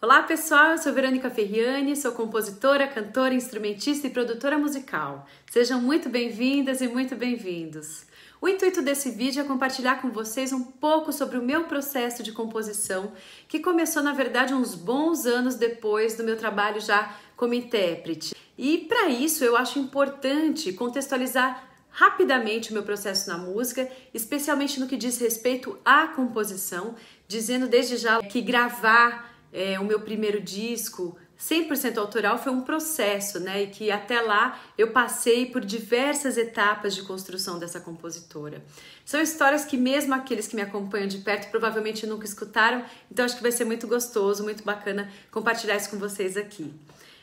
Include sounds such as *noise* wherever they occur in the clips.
Olá pessoal, eu sou Verônica Ferriani, sou compositora, cantora, instrumentista e produtora musical. Sejam muito bem-vindas e muito bem-vindos. O intuito desse vídeo é compartilhar com vocês um pouco sobre o meu processo de composição, que começou na verdade uns bons anos depois do meu trabalho já como intérprete. E para isso eu acho importante contextualizar rapidamente o meu processo na música, especialmente no que diz respeito à composição, dizendo desde já que gravar é, o meu primeiro disco 100% autoral foi um processo, né? E que até lá eu passei por diversas etapas de construção dessa compositora. São histórias que mesmo aqueles que me acompanham de perto provavelmente nunca escutaram, então acho que vai ser muito gostoso, muito bacana compartilhar isso com vocês aqui.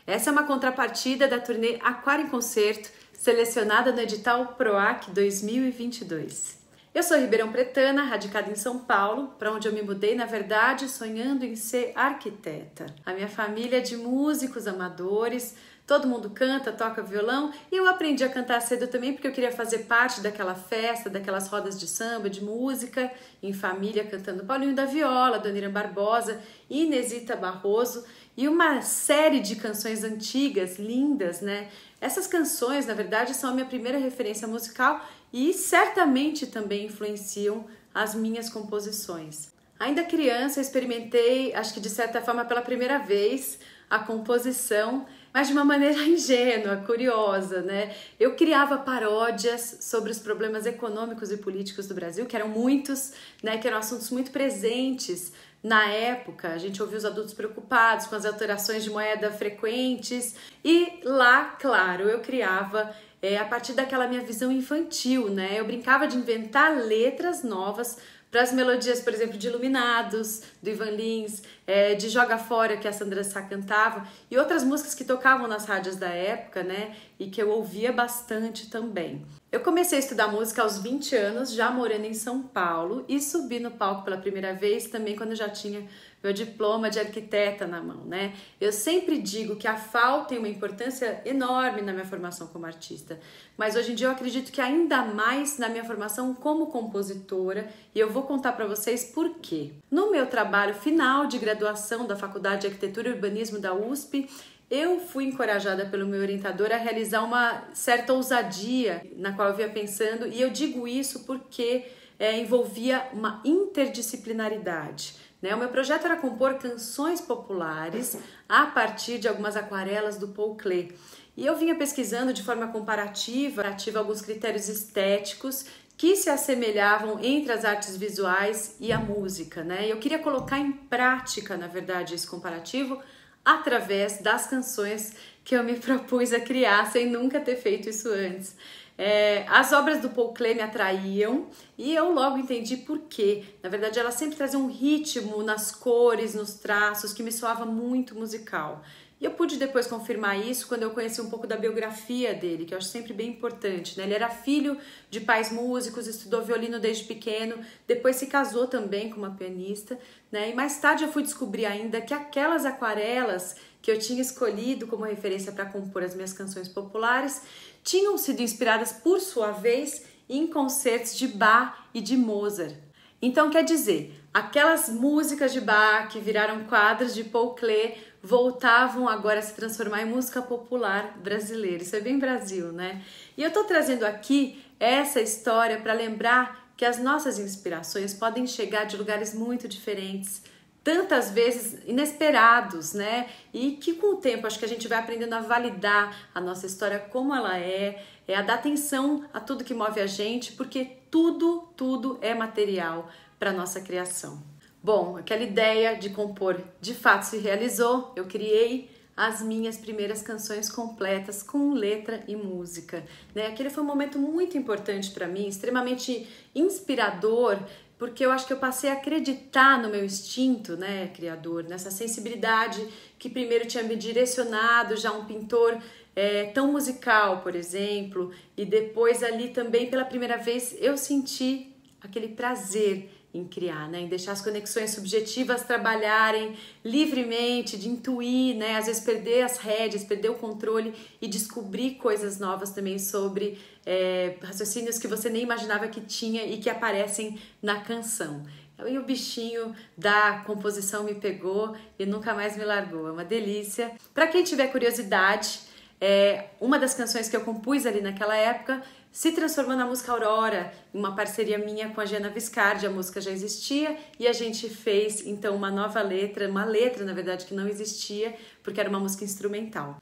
Essa é uma contrapartida da turnê Aquário em Concerto, selecionada no edital PROAC 2022. Eu sou ribeirão pretana, radicada em São Paulo, para onde eu me mudei, na verdade, sonhando em ser arquiteta. A minha família é de músicos amadores, todo mundo canta, toca violão, e eu aprendi a cantar cedo também porque eu queria fazer parte daquela festa, daquelas rodas de samba, de música, em família, cantando Paulinho da Viola, Dona Irã Barbosa, Inesita Barroso e uma série de canções antigas, lindas, né? Essas canções, na verdade, são a minha primeira referência musical e certamente também influenciam as minhas composições. Ainda criança, experimentei, acho que de certa forma pela primeira vez, a composição, mas de uma maneira *laughs* ingênua, curiosa, né? Eu criava paródias sobre os problemas econômicos e políticos do Brasil, que eram muitos, né, que eram assuntos muito presentes na época. A gente ouvia os adultos preocupados com as alterações de moeda frequentes e lá, claro, eu criava é, a partir daquela minha visão infantil, né? Eu brincava de inventar letras novas para as melodias, por exemplo, de Iluminados, do Ivan Lins, é, de Joga Fora, que a Sandra Sá cantava, e outras músicas que tocavam nas rádios da época, né? E que eu ouvia bastante também. Eu comecei a estudar música aos 20 anos, já morando em São Paulo, e subi no palco pela primeira vez também quando já tinha meu diploma de arquiteta na mão, né? Eu sempre digo que a FAO tem uma importância enorme na minha formação como artista, mas hoje em dia eu acredito que ainda mais na minha formação como compositora, e eu vou contar para vocês por quê. No meu trabalho final de graduação da Faculdade de Arquitetura e Urbanismo da USP, eu fui encorajada pelo meu orientador a realizar uma certa ousadia na qual eu vinha pensando, e eu digo isso porque é, envolvia uma interdisciplinaridade. Né? O meu projeto era compor canções populares a partir de algumas aquarelas do Paul Klee. E eu vinha pesquisando de forma comparativa, comparativa alguns critérios estéticos que se assemelhavam entre as artes visuais e a música, né? Eu queria colocar em prática, na verdade, esse comparativo através das canções que eu me propus a criar sem nunca ter feito isso antes. É, as obras do Paul Klee me atraíam e eu logo entendi por quê. Na verdade, elas sempre traziam um ritmo nas cores, nos traços que me soava muito musical. E eu pude depois confirmar isso quando eu conheci um pouco da biografia dele, que eu acho sempre bem importante. Né? Ele era filho de pais músicos, estudou violino desde pequeno, depois se casou também com uma pianista. Né? E mais tarde eu fui descobrir ainda que aquelas aquarelas que eu tinha escolhido como referência para compor as minhas canções populares tinham sido inspiradas, por sua vez, em concertos de Bach e de Mozart. Então, quer dizer, aquelas músicas de Bach que viraram quadros de Paul Klee voltavam agora a se transformar em música popular brasileira. Isso é bem Brasil, né? E eu estou trazendo aqui essa história para lembrar que as nossas inspirações podem chegar de lugares muito diferentes tantas vezes inesperados, né? E que com o tempo acho que a gente vai aprendendo a validar a nossa história como ela é, é a dar atenção a tudo que move a gente, porque tudo, tudo é material para nossa criação. Bom, aquela ideia de compor de fato se realizou. Eu criei as minhas primeiras canções completas com letra e música. Né? Aquele foi um momento muito importante para mim, extremamente inspirador porque eu acho que eu passei a acreditar no meu instinto, né, criador, nessa sensibilidade que primeiro tinha me direcionado já um pintor é, tão musical, por exemplo, e depois ali também pela primeira vez eu senti aquele prazer em criar, né? em deixar as conexões subjetivas trabalharem livremente, de intuir, né? às vezes perder as rédeas, perder o controle e descobrir coisas novas também sobre é, raciocínios que você nem imaginava que tinha e que aparecem na canção. E o bichinho da composição me pegou e nunca mais me largou. É uma delícia. Para quem tiver curiosidade, é, uma das canções que eu compus ali naquela época se transformou na música Aurora, uma parceria minha com a Giana Viscardi. A música já existia e a gente fez então uma nova letra, uma letra na verdade que não existia, porque era uma música instrumental.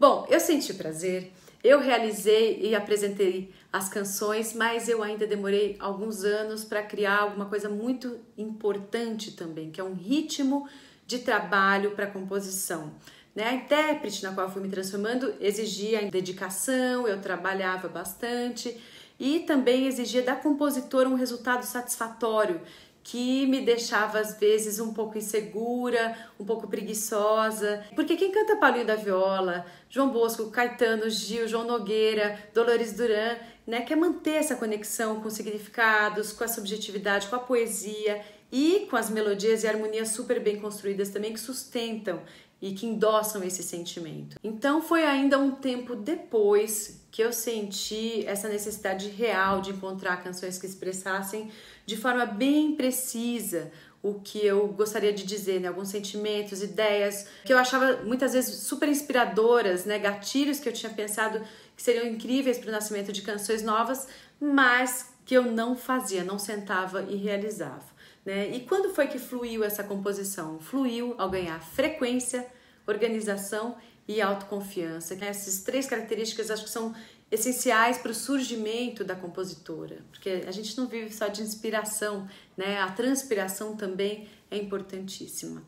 Bom, eu senti prazer, eu realizei e apresentei as canções, mas eu ainda demorei alguns anos para criar alguma coisa muito importante também, que é um ritmo de trabalho para composição. Né? A intérprete na qual fui me transformando exigia dedicação, eu trabalhava bastante e também exigia da compositora um resultado satisfatório que me deixava às vezes um pouco insegura, um pouco preguiçosa. Porque quem canta Paulinho da Viola, João Bosco, Caetano, Gil, João Nogueira, Dolores Duran, né, quer manter essa conexão com significados, com a subjetividade, com a poesia e com as melodias e harmonias super bem construídas também que sustentam e que endossam esse sentimento. Então foi ainda um tempo depois que eu senti essa necessidade real de encontrar canções que expressassem de forma bem precisa o que eu gostaria de dizer, né? alguns sentimentos, ideias que eu achava muitas vezes super inspiradoras, né? gatilhos que eu tinha pensado que seriam incríveis para o nascimento de canções novas, mas que eu não fazia, não sentava e realizava. Né? E quando foi que fluiu essa composição? Fluiu ao ganhar frequência, organização e autoconfiança. Essas três características acho que são essenciais para o surgimento da compositora, porque a gente não vive só de inspiração, né? A transpiração também é importantíssima.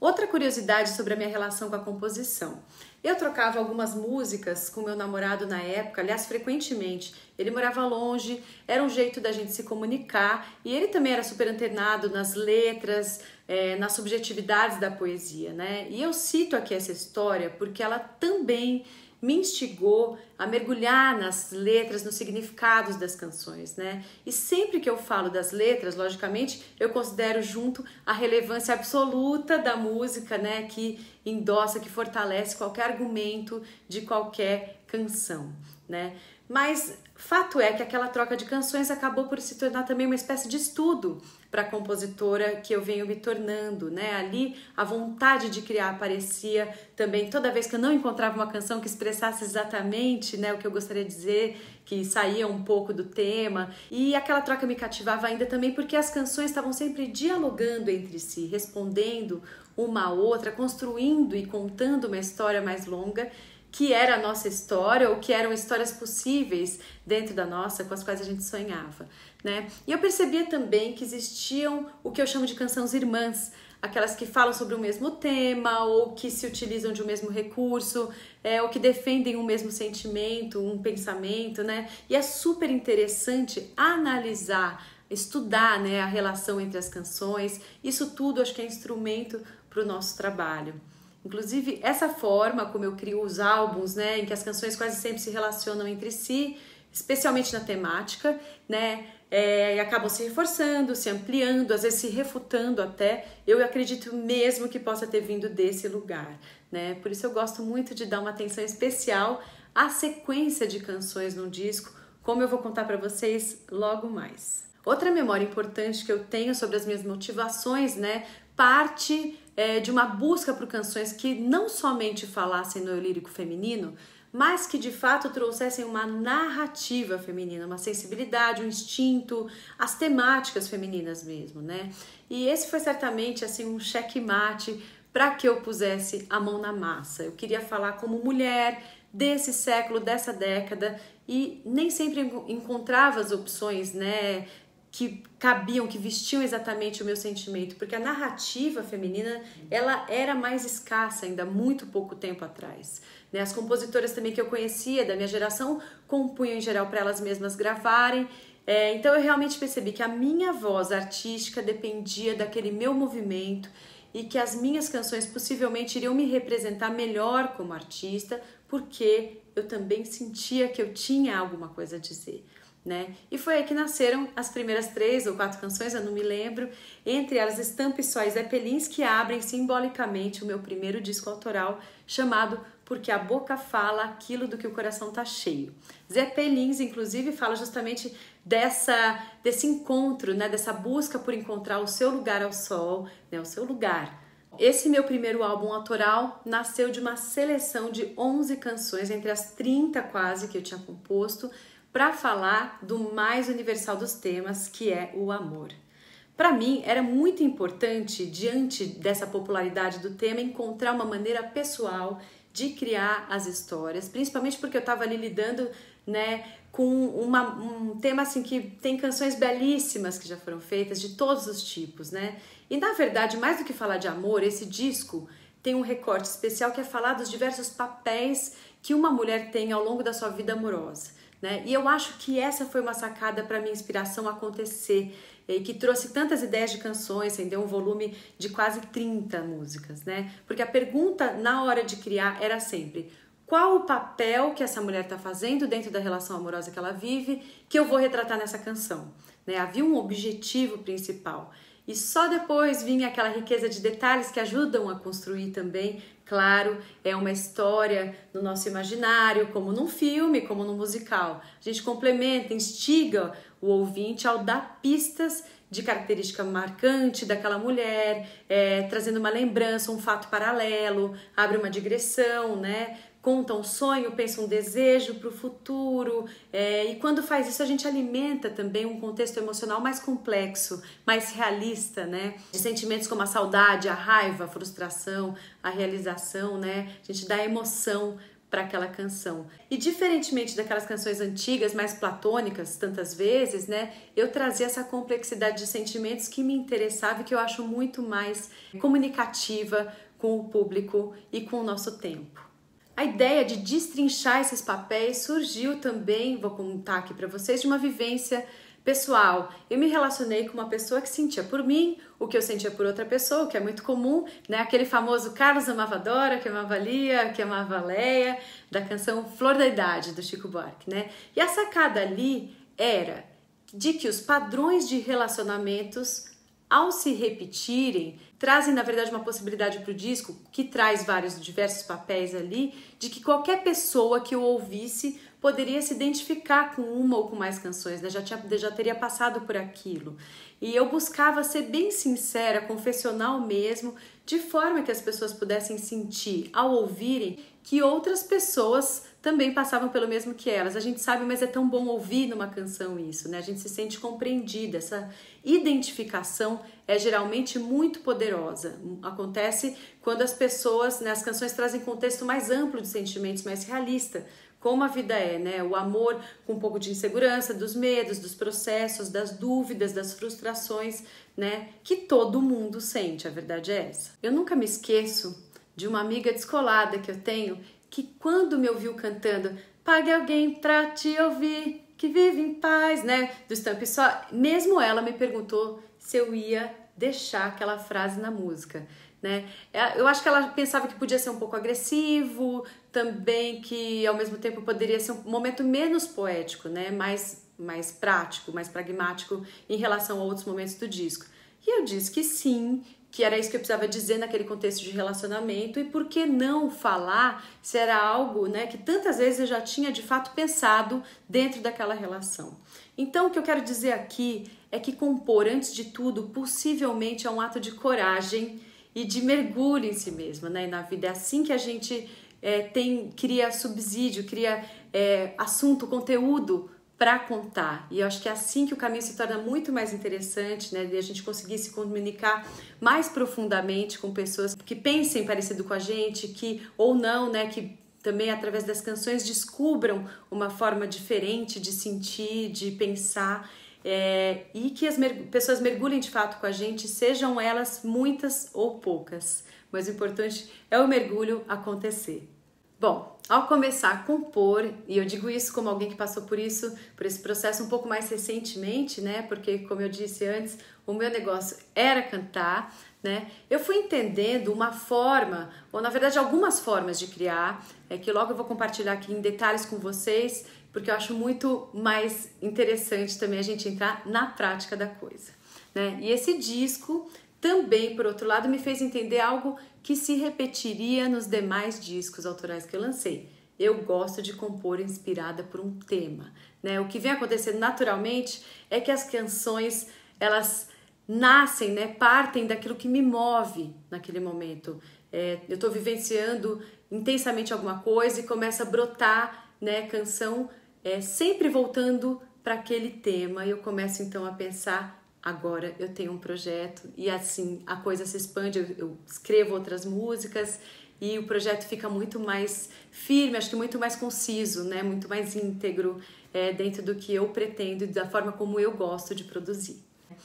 Outra curiosidade sobre a minha relação com a composição. Eu trocava algumas músicas com meu namorado na época, aliás, frequentemente. Ele morava longe, era um jeito da gente se comunicar e ele também era super antenado nas letras, é, nas subjetividades da poesia, né? E eu cito aqui essa história porque ela também me instigou a mergulhar nas letras, nos significados das canções, né? E sempre que eu falo das letras, logicamente, eu considero junto a relevância absoluta da música, né? Que endossa, que fortalece qualquer argumento de qualquer canção, né? Mas fato é que aquela troca de canções acabou por se tornar também uma espécie de estudo para a compositora que eu venho me tornando, né? Ali a vontade de criar aparecia também toda vez que eu não encontrava uma canção que expressasse exatamente, né, o que eu gostaria de dizer, que saía um pouco do tema. E aquela troca me cativava ainda também porque as canções estavam sempre dialogando entre si, respondendo uma a outra, construindo e contando uma história mais longa que era a nossa história ou que eram histórias possíveis dentro da nossa com as quais a gente sonhava, né? E eu percebia também que existiam o que eu chamo de canções irmãs, aquelas que falam sobre o mesmo tema ou que se utilizam de um mesmo recurso, é, ou que defendem o um mesmo sentimento, um pensamento, né? E é super interessante analisar, estudar, né, a relação entre as canções. Isso tudo acho que é instrumento para o nosso trabalho. Inclusive, essa forma como eu crio os álbuns, né, em que as canções quase sempre se relacionam entre si, especialmente na temática, né, é, e acabam se reforçando, se ampliando, às vezes se refutando até. Eu acredito mesmo que possa ter vindo desse lugar, né? Por isso eu gosto muito de dar uma atenção especial à sequência de canções no disco, como eu vou contar para vocês logo mais. Outra memória importante que eu tenho sobre as minhas motivações, né, parte é, de uma busca por canções que não somente falassem no eu lírico feminino, mas que de fato trouxessem uma narrativa feminina, uma sensibilidade, um instinto, as temáticas femininas mesmo, né? E esse foi certamente assim um checkmate para que eu pusesse a mão na massa. Eu queria falar como mulher desse século, dessa década e nem sempre encontrava as opções, né, que cabiam, que vestiam exatamente o meu sentimento, porque a narrativa feminina ela era mais escassa ainda muito pouco tempo atrás. Né? As compositoras também que eu conhecia da minha geração compunham em geral para elas mesmas gravarem. É, então eu realmente percebi que a minha voz artística dependia daquele meu movimento e que as minhas canções possivelmente iriam me representar melhor como artista, porque eu também sentia que eu tinha alguma coisa a dizer né? E foi aí que nasceram as primeiras três ou quatro canções, eu não me lembro, entre elas Estampa e Sóis Zeppelins, que abrem simbolicamente o meu primeiro disco autoral, chamado Porque a Boca Fala Aquilo do que o Coração Tá Cheio. Zeppelins, inclusive, fala justamente dessa desse encontro, né, dessa busca por encontrar o seu lugar ao sol, né, o seu lugar. Esse meu primeiro álbum autoral nasceu de uma seleção de 11 canções entre as 30 quase que eu tinha composto para falar do mais universal dos temas, que é o amor. Para mim, era muito importante, diante dessa popularidade do tema, encontrar uma maneira pessoal de criar as histórias, principalmente porque eu estava ali lidando né, com uma, um tema assim que tem canções belíssimas que já foram feitas de todos os tipos, né? E na verdade, mais do que falar de amor, esse disco tem um recorte especial que é falar dos diversos papéis que uma mulher tem ao longo da sua vida amorosa. Né? E eu acho que essa foi uma sacada para minha inspiração acontecer e que trouxe tantas ideias de canções, rendeu um volume de quase 30 músicas, né? Porque a pergunta na hora de criar era sempre: qual o papel que essa mulher está fazendo dentro da relação amorosa que ela vive que eu vou retratar nessa canção? Né? Havia um objetivo principal. E só depois vinha aquela riqueza de detalhes que ajudam a construir também. Claro, é uma história no nosso imaginário, como num filme, como num musical. A gente complementa, instiga o ouvinte ao dar pistas de característica marcante daquela mulher, é, trazendo uma lembrança, um fato paralelo, abre uma digressão, né? Conta um sonho, pensa um desejo para o futuro, é, e quando faz isso a gente alimenta também um contexto emocional mais complexo, mais realista, né? De sentimentos como a saudade, a raiva, a frustração, a realização, né? A gente dá emoção para aquela canção. E diferentemente daquelas canções antigas, mais platônicas, tantas vezes, né? Eu trazia essa complexidade de sentimentos que me interessava e que eu acho muito mais comunicativa com o público e com o nosso tempo. A ideia de destrinchar esses papéis surgiu também, vou contar aqui para vocês, de uma vivência pessoal. Eu me relacionei com uma pessoa que sentia por mim o que eu sentia por outra pessoa, o que é muito comum, né? Aquele famoso Carlos amava Dora, que amava Lia, que amava Leia, da canção Flor da Idade, do Chico Buarque, né? E a sacada ali era de que os padrões de relacionamentos ao se repetirem, trazem na verdade uma possibilidade para o disco que traz vários diversos papéis ali, de que qualquer pessoa que o ouvisse poderia se identificar com uma ou com mais canções, né? já, tinha, já teria passado por aquilo. E eu buscava ser bem sincera, confessional mesmo, de forma que as pessoas pudessem sentir, ao ouvirem, que outras pessoas também passavam pelo mesmo que elas. A gente sabe, mas é tão bom ouvir numa canção isso, né? A gente se sente compreendida. Essa identificação é geralmente muito poderosa. Acontece quando as pessoas, né, as canções trazem contexto mais amplo de sentimentos, mais realista como a vida é, né? O amor com um pouco de insegurança, dos medos, dos processos, das dúvidas, das frustrações, né? Que todo mundo sente, a verdade é essa. Eu nunca me esqueço de uma amiga descolada que eu tenho que quando me ouviu cantando Pague alguém pra te ouvir, que vive em paz, né? Do Stamp só, mesmo ela me perguntou se eu ia deixar aquela frase na música né? É, eu acho que ela pensava que podia ser um pouco agressivo, também que ao mesmo tempo poderia ser um momento menos poético, né? Mais mais prático, mais pragmático em relação a outros momentos do disco. E eu disse que sim, que era isso que eu precisava dizer naquele contexto de relacionamento e por que não falar se era algo, né, que tantas vezes eu já tinha de fato pensado dentro daquela relação. Então, o que eu quero dizer aqui é que compor, antes de tudo, possivelmente é um ato de coragem e de mergulho em si mesma, né? Na vida é assim que a gente é, tem cria subsídio, cria é, assunto, conteúdo para contar. E eu acho que é assim que o caminho se torna muito mais interessante, né? De a gente conseguir se comunicar mais profundamente com pessoas que pensem parecido com a gente, que ou não, né? Que também através das canções descubram uma forma diferente de sentir, de pensar é, e que as pessoas mergulhem de fato com a gente, sejam elas muitas ou poucas. Mas o importante é o mergulho acontecer. Bom, ao começar a compor, e eu digo isso como alguém que passou por isso, por esse processo um pouco mais recentemente, né? Porque, como eu disse antes, o meu negócio era cantar, né? Eu fui entendendo uma forma, ou na verdade algumas formas de criar, é que logo eu vou compartilhar aqui em detalhes com vocês, porque eu acho muito mais interessante também a gente entrar na prática da coisa. Né? E esse disco também, por outro lado, me fez entender algo que se repetiria nos demais discos autorais que eu lancei, eu gosto de compor inspirada por um tema, né? O que vem acontecendo naturalmente é que as canções elas nascem, né? Partem daquilo que me move naquele momento. É, eu estou vivenciando intensamente alguma coisa e começa a brotar, né? Canção é, sempre voltando para aquele tema e eu começo então a pensar agora eu tenho um projeto e assim a coisa se expande, eu, escrevo outras músicas e o projeto fica muito mais firme, acho que muito mais conciso, né? muito mais íntegro é, dentro do que eu pretendo e da forma como eu gosto de produzir.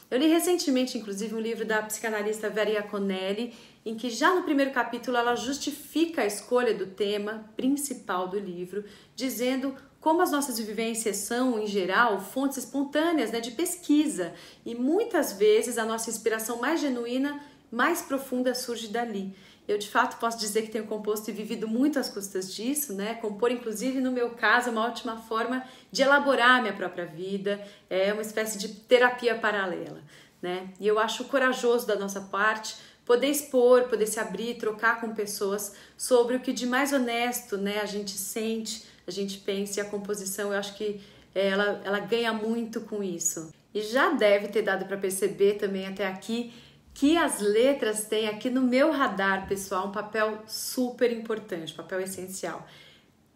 Eu li recentemente, inclusive, um livro da psicanalista Vera Iaconelli, em que já no primeiro capítulo ela justifica a escolha do tema principal do livro, dizendo como as nossas vivências são, em geral, fontes espontâneas né, de pesquisa e muitas vezes a nossa inspiração mais genuína, mais profunda surge dali. Eu de fato posso dizer que tenho composto e vivido muito às custas disso, né? Compor, inclusive, no meu caso, é uma ótima forma de elaborar minha própria vida, é uma espécie de terapia paralela, né? E eu acho corajoso da nossa parte poder expor, poder se abrir, trocar com pessoas sobre o que de mais honesto, né, a gente sente, a gente pensa e a composição, eu acho que ela, ela ganha muito com isso. E já deve ter dado para perceber também até aqui que as letras têm aqui no meu radar, pessoal, um papel super importante, papel essencial.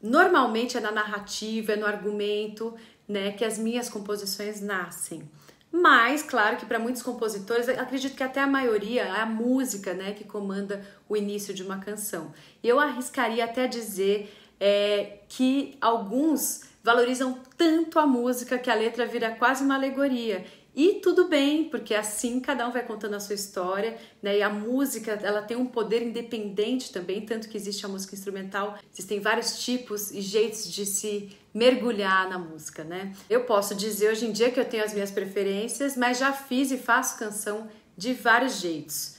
Normalmente é na narrativa, é no argumento, né, que as minhas composições nascem. Mas, claro que para muitos compositores, acredito que até a maioria é a música, né, que comanda o início de uma canção. Eu arriscaria até dizer é, que alguns valorizam tanto a música que a letra vira quase uma alegoria. E tudo bem, porque assim cada um vai contando a sua história, né? E a música, ela tem um poder independente também, tanto que existe a música instrumental, existem vários tipos e jeitos de se mergulhar na música, né? Eu posso dizer hoje em dia que eu tenho as minhas preferências, mas já fiz e faço canção de vários jeitos.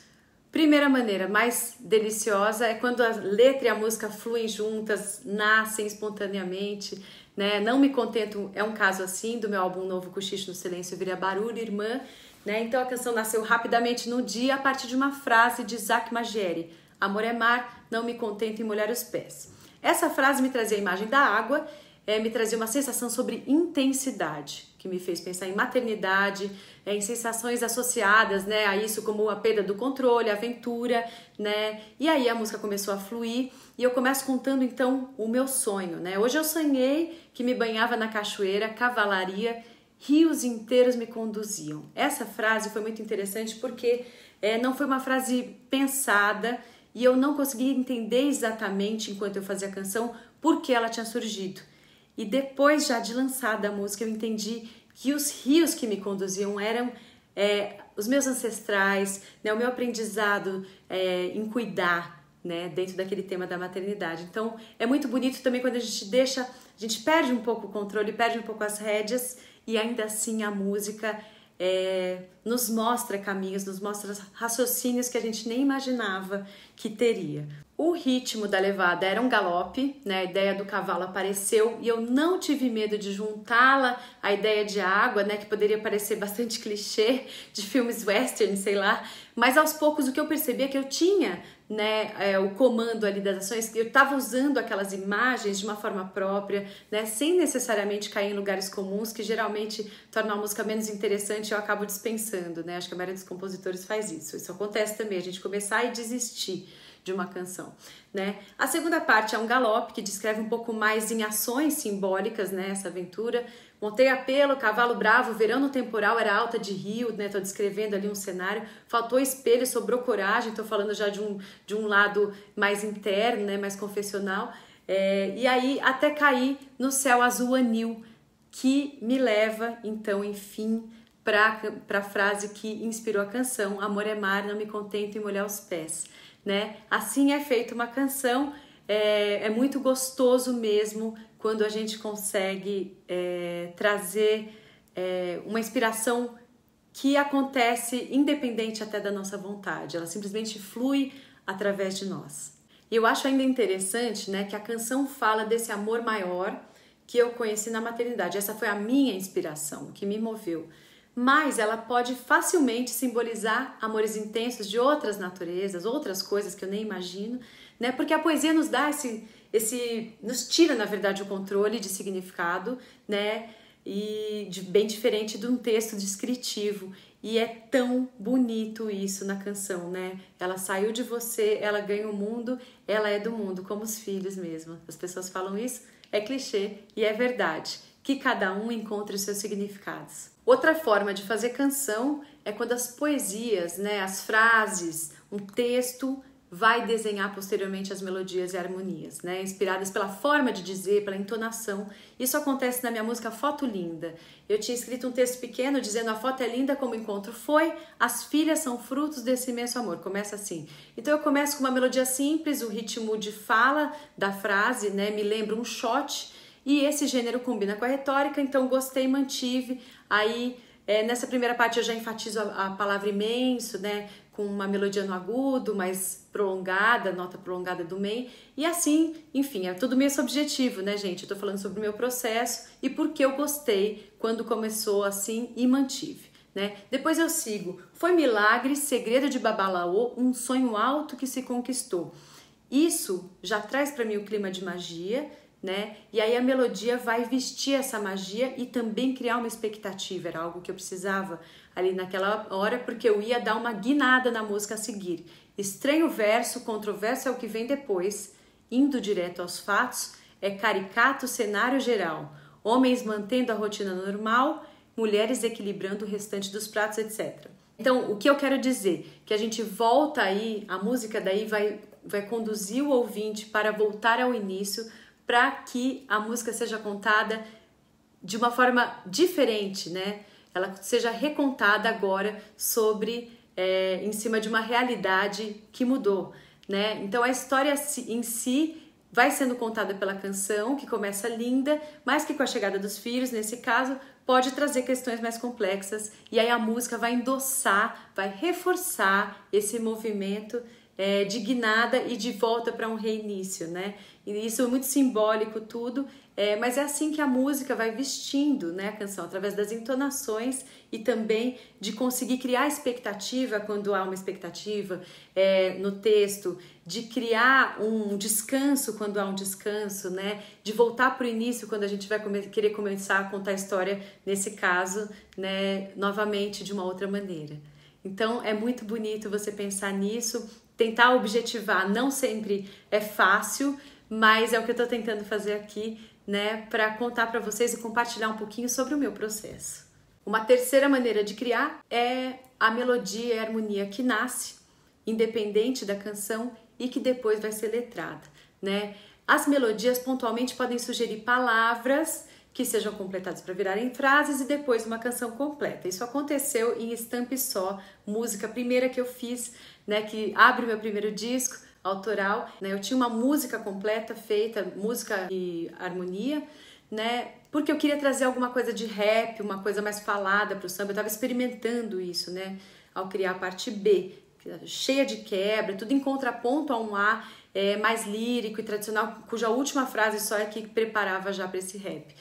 Primeira maneira mais deliciosa é quando a letra e a música fluem juntas, nascem espontaneamente, né? Não me contento, é um caso assim do meu álbum novo Cochicho no Silêncio Vira Barulho, Irmã, né? Então a canção nasceu rapidamente no dia a partir de uma frase de Isaac Magieri: Amor é mar, não me contento em molhar os pés. Essa frase me trazia a imagem da água, é, me trazia uma sensação sobre intensidade que me fez pensar em maternidade, é, em sensações associadas né, a isso, como a perda do controle, a aventura, né? E aí a música começou a fluir e eu começo contando então o meu sonho, né? Hoje eu sonhei que me banhava na cachoeira, cavalaria, rios inteiros me conduziam. Essa frase foi muito interessante porque é, não foi uma frase pensada e eu não conseguia entender exatamente enquanto eu fazia a canção por que ela tinha surgido. E depois já de lançada a música, eu entendi que os rios que me conduziam eram é, os meus ancestrais, né, o meu aprendizado é, em cuidar, né, dentro daquele tema da maternidade. Então, é muito bonito também quando a gente deixa, a gente perde um pouco o controle, perde um pouco as rédeas e ainda assim a música é, nos mostra caminhos, nos mostra raciocínios que a gente nem imaginava que teria. O ritmo da levada era um galope, né? A ideia do cavalo apareceu e eu não tive medo de juntá-la à ideia de água, né? Que poderia parecer bastante *laughs* clichê de filmes western, sei lá. Mas aos poucos o que eu percebi é que eu tinha, né? É, o comando ali das ações, eu estava usando aquelas imagens de uma forma própria, né? Sem necessariamente cair em lugares comuns que geralmente tornam a música menos interessante. Eu acabo dispensando, né? Acho que a maioria dos compositores faz isso. Isso acontece também, a gente começar e desistir de uma canção, né? A segunda parte é um galope que descreve um pouco mais em ações simbólicas, né, essa aventura. Montei a pelo, cavalo bravo, verão no temporal era alta de rio, né? Tô descrevendo ali um cenário. Faltou espelho, sobrou coragem. Tô falando já de um de um lado mais interno, né, mais confessional. É, e aí até cair no céu azul anil, que me leva então, enfim, para a frase que inspirou a canção: Amor é mar, não me contento em molhar os pés né? Assim é feita uma canção, é, é muito gostoso mesmo quando a gente consegue é, trazer é, uma inspiração que acontece independente até da nossa vontade, ela simplesmente flui através de nós. E eu acho ainda interessante, né, que a canção fala desse amor maior que eu conheci na maternidade. Essa foi a minha inspiração, que me moveu. Mas ela pode facilmente simbolizar amores intensos de outras naturezas, outras coisas que eu nem imagino, né? Porque a poesia nos dá esse, esse nos tira, na verdade, o controle de significado, né? E de, bem diferente de um texto descritivo. E é tão bonito isso na canção, né? Ela saiu de você, ela ganha o mundo, ela é do mundo, como os filhos mesmo. As pessoas falam isso, é clichê e é verdade. Que cada um encontre os seus significados. Outra forma de fazer canção é quando as poesias, né, as frases, um texto vai desenhar posteriormente as melodias e harmonias, né? Inspiradas pela forma de dizer, pela entonação. Isso acontece na minha música Foto Linda. Eu tinha escrito um texto pequeno dizendo a foto é linda como o encontro foi, as filhas são frutos desse imenso amor. Começa assim. Então eu começo com uma melodia simples, o ritmo de fala da frase, né, me lembra um shot e esse gênero combina com a retórica, então gostei, mantive. Aí é, nessa primeira parte eu já enfatizo a, a, palavra imenso, né? Com uma melodia no agudo, mais prolongada, nota prolongada do meio. E assim, enfim, é tudo meio subjetivo, né, gente? Eu tô falando sobre o meu processo e por que eu gostei quando começou assim e mantive. Né? Depois eu sigo. Foi milagre, segredo de Babalaô, um sonho alto que se conquistou. Isso já traz para mim o clima de magia né? E aí a melodia vai vestir essa magia e também criar uma expectativa, era algo que eu precisava ali naquela hora, porque eu ia dar uma guinada na música a seguir. Estranho verso, controverso é o que vem depois, indo direto aos fatos, é caricato cenário geral. Homens mantendo a rotina normal, mulheres equilibrando o restante dos pratos, etc. Então, o que eu quero dizer? Que a gente volta aí, a música daí vai, vai conduzir o ouvinte para voltar ao início, para que a música seja contada de uma forma diferente, né? Ela seja recontada agora sobre é, em cima de uma realidade que mudou, né? Então a história em si vai sendo contada pela canção, que começa linda, mas que com a chegada dos filhos, nesse caso, pode trazer questões mais complexas e aí a música vai endossar, vai reforçar esse movimento é, de guinada e de volta para um reinício, né? E isso é muito simbólico tudo, é, mas é assim que a música vai vestindo né, a canção, através das entonações e também de conseguir criar expectativa quando há uma expectativa é, no texto, de criar um descanso quando há um descanso, né? De voltar para o início quando a gente vai come querer começar a contar a história, nesse caso, né, novamente de uma outra maneira. Então é muito bonito você pensar nisso, tentar objetivar, não sempre é fácil, mas é o que eu estou tentando fazer aqui, né, para contar para vocês e compartilhar um pouquinho sobre o meu processo. Uma terceira maneira de criar é a melodia e a harmonia que nasce, independente da canção e que depois vai ser letrada, né? As melodias pontualmente podem sugerir palavras que sejam completadas para virarem frases e depois uma canção completa. Isso aconteceu em Estampe Só, música primeira que eu fiz, né, que abre meu primeiro disco autoral, né? Eu tinha uma música completa feita, música e harmonia, né? Porque eu queria trazer alguma coisa de rap, uma coisa mais falada para o samba. Eu estava experimentando isso, né? Ao criar a parte B, cheia de quebra, tudo em contraponto a um A é, mais lírico e tradicional, cuja última frase só é que preparava já para esse rap.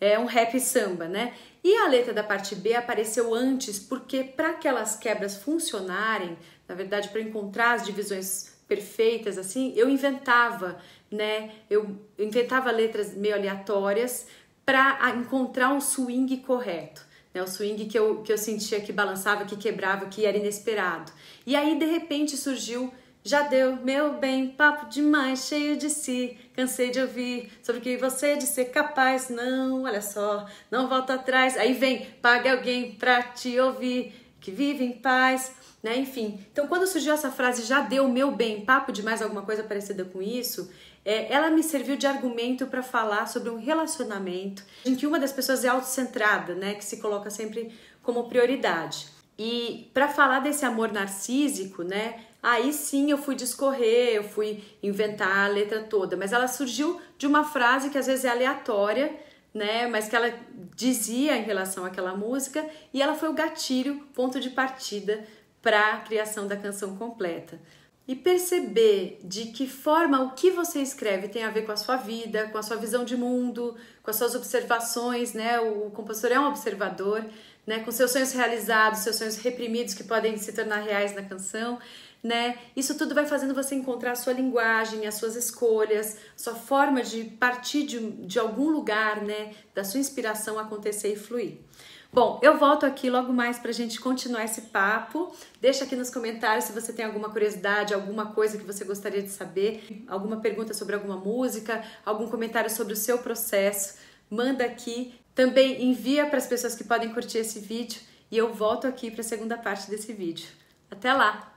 É um rap samba, né? E a letra da parte B apareceu antes porque para aquelas quebras funcionarem, na verdade, para encontrar as divisões perfeitas assim, eu inventava, né? Eu inventava letras meio aleatórias para encontrar um swing correto. Né, o swing que eu, que eu sentia que balançava, que quebrava, que era inesperado. E aí, de repente, surgiu já deu, meu bem, papo demais, cheio de si. Cansei de ouvir sobre que você de ser capaz. Não, olha só, não volta atrás. Aí vem, pague alguém pra te ouvir, que vive em paz né? Enfim, então quando surgiu essa frase já deu meu bem, papo de mais alguma coisa parecida com isso, é, ela me serviu de argumento para falar sobre um relacionamento em que uma das pessoas é autocentrada, né? Que se coloca sempre como prioridade. E para falar desse amor narcísico, né? Aí sim eu fui discorrer, eu fui inventar a letra toda, mas ela surgiu de uma frase que às vezes é aleatória, né? Mas que ela dizia em relação àquela música e ela foi o gatilho, ponto de partida para a criação da canção completa. E perceber de que forma o que você escreve tem a ver com a sua vida, com a sua visão de mundo, com as suas observações, né? O compositor é um observador, né? Com seus sonhos realizados, seus sonhos reprimidos que podem se tornar reais na canção, né? Isso tudo vai fazendo você encontrar a sua linguagem, as suas escolhas, sua forma de partir de, de algum lugar, né? Da sua inspiração acontecer e fluir. Bom, eu volto aqui logo mais para a gente continuar esse papo. Deixa aqui nos comentários se você tem alguma curiosidade, alguma coisa que você gostaria de saber, alguma pergunta sobre alguma música, algum comentário sobre o seu processo. Manda aqui. Também envia para as pessoas que podem curtir esse vídeo e eu volto aqui para a segunda parte desse vídeo. Até lá!